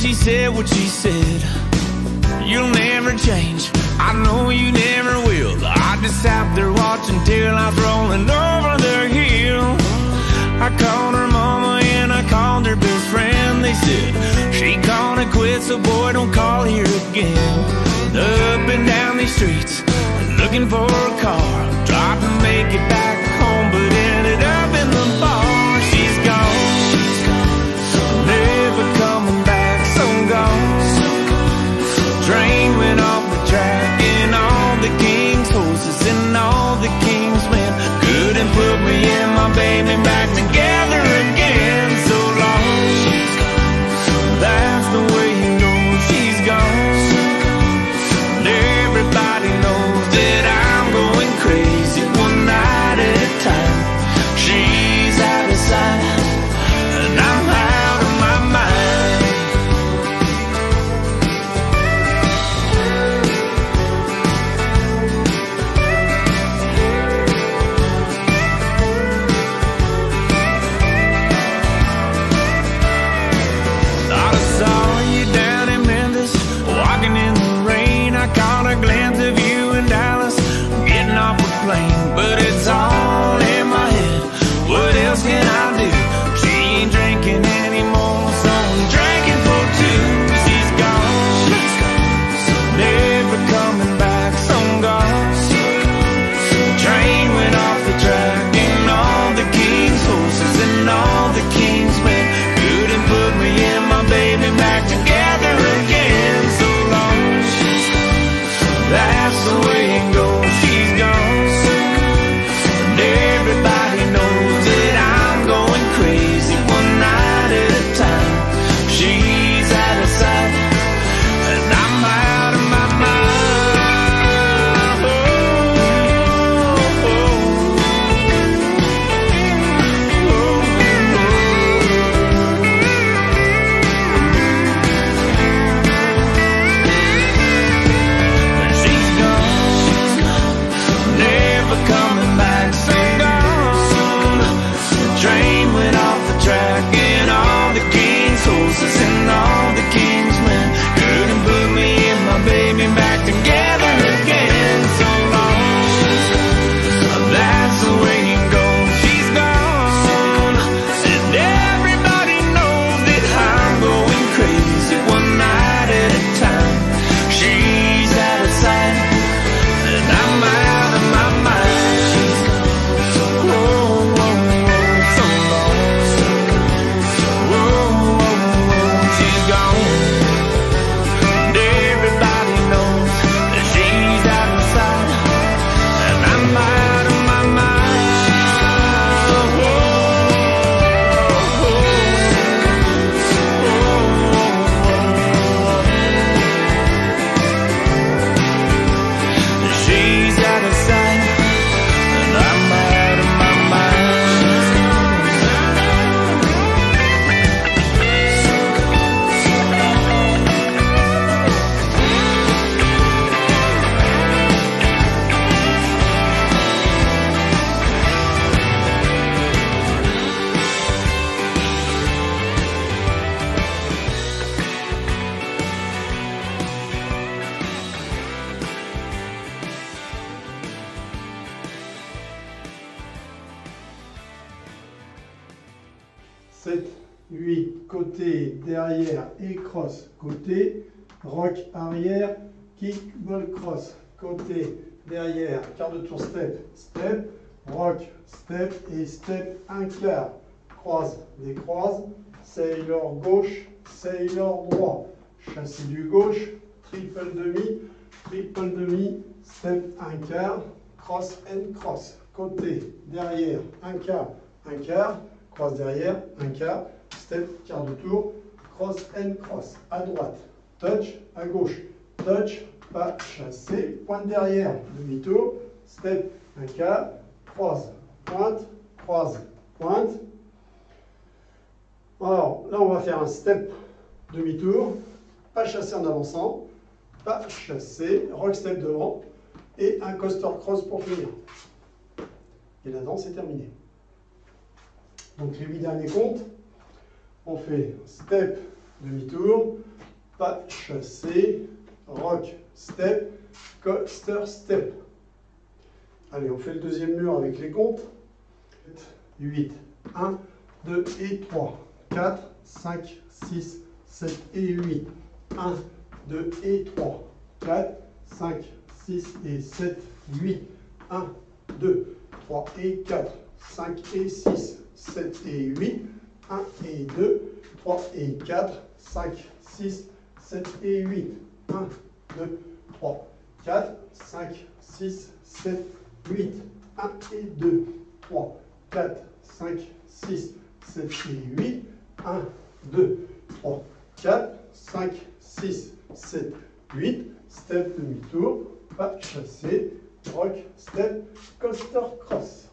she said what she said. You'll never change. I know you never will. I just sat there watching till I was rolling over the hill. I called her mama and I called her best friend. They said she called it quits, so boy don't call here again. Up and down these streets, looking for a car. Tried to make it back Sept, huit, côté, derrière et cross, côté, rock arrière, kick, ball cross, côté, derrière, quart de tour step, step, rock, step et step, un quart, croise, décroise, sailor gauche, sailor droit, chassé du gauche, triple demi, triple demi, step, un quart, cross and cross, côté, derrière, un quart, un quart, cross derrière, un quart, step, quart de tour, cross and cross, à droite, touch, à gauche, touch, pas chassé, pointe derrière, demi-tour, step, un quart, croise, pointe, croise, pointe. Alors là, on va faire un step, demi-tour, pas chassé en avançant, pas chassé, rock step devant, et un coaster cross pour finir. Et la danse est terminée. Donc les huit derniers comptes, on fait step, demi-tour, pas chassé, rock, step, coaster, step. Allez, on fait le deuxième mur avec les comptes. 8, 1, 2 et 3, 4, 5, 6, 7 et 8, 1, 2 et 3, 4, 5, 6 et 7, 8, 1, 2, 3 et 4, 5 et 6, 7 et 8, 1 et 2, 3 et 4, 5, 6, 7 et 8, 1, 2, 3, 4, 5, 6, 7, 8, 1 et 2, 3, 4, 5, 6, 7 et 8, 1, 2, 3, 4, 5, 6, 7, 8, step demi-tour, pas chassé, rock, step, coaster, cross.